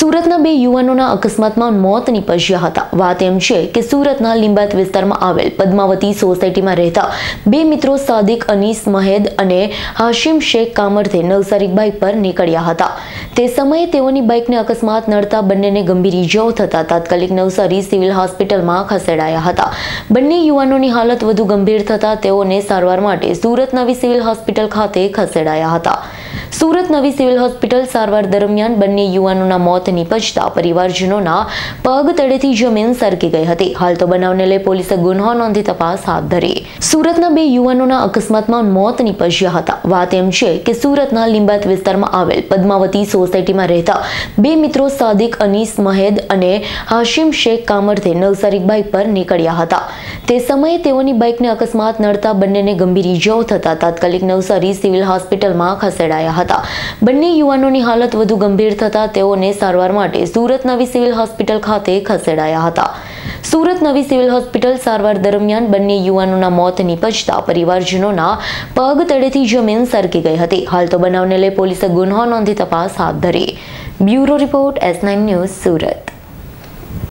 સુરતના બે યુવાનોના અકસ્માતમાં મોત નીપજ્યા હતા. વાત એમ છે કે સુરતના લીંબાત વિસ્તારમાં આવેલ પદ્માવતી સોસાયટીમાં રહેતા બે મિત્રો સાદિક અનીસ મહેદ અને હાશિમ શેખ કામરથે નવસારી બાઇક પર નીકળ્યા હતા. તે સમયે તેઓની બાઇકને અકસ્માત નડતા બંનેને ગંભીર ઇજાઓ થતા તાત્કાલિક નવસારી સિવિલ હોસ્પિટલમાં ખસેડાયા હતા. બંને યુવાનોની હાલત વધુ ગંભીર થતાં તેઓને સારવાર માટે સુરત નવી સિવિલ હોસ્પિટલ ખાતે ખસેડાયા હતા. સુરત નવી સિવિલ હોસ્પિટલ સારવાર દરમિયાન બંને યુવાનોના મોત નીપજતા પરિવારજનોના પગ તળેથી જમીન સરકી ગઈ હતી. હાલ તો બનાવને લઈ પોલીસે ગુન્હો નોંધી તપાસ હાથ ધરી. સુરતના બે યુવાનોના અકસ્માતમાં મોત નીપજ્યા હતા. વાત એમ છે કે સુરતના લીંબાત વિસ્તારમાં આવેલ પદ્માવતી સોસાયટીમાં રહેતા બે મિત્રો સાદિક અનીસ મહેદ અને હાશિમ શેખ કામરથે નવસારી બાઇક પર નીકળ્યા હતા. તે સમયે તેઓની બાઇકને અકસ્માત નડતા બંનેને ગંભીર ઇજાઓ થતા તાત્કાલિક નવસારી સિવિલ હોસ્પિટલમાં ખસેડાયા હતા. બંને યુવાનોની હાલત વધુ ગંભીર થતા તેઓને સારવાર માટે સુરત નવી સિવિલ હોસ્પિટલ ખાતે ખસેડાયા હતા. સુરત નવી સિવિલ હોસ્પિટલ સારવાર દરમિયાન બંને યુવાનોના મોત નીપજતા પરિવારજનોના પગ તળેથી જમીન સરકી ગઈ હતી. હાલ તો બનાવને લઈ પોલીસે ગુન્હો નોંધી તપાસ હાથ ધરી. Bureau report S news Surat.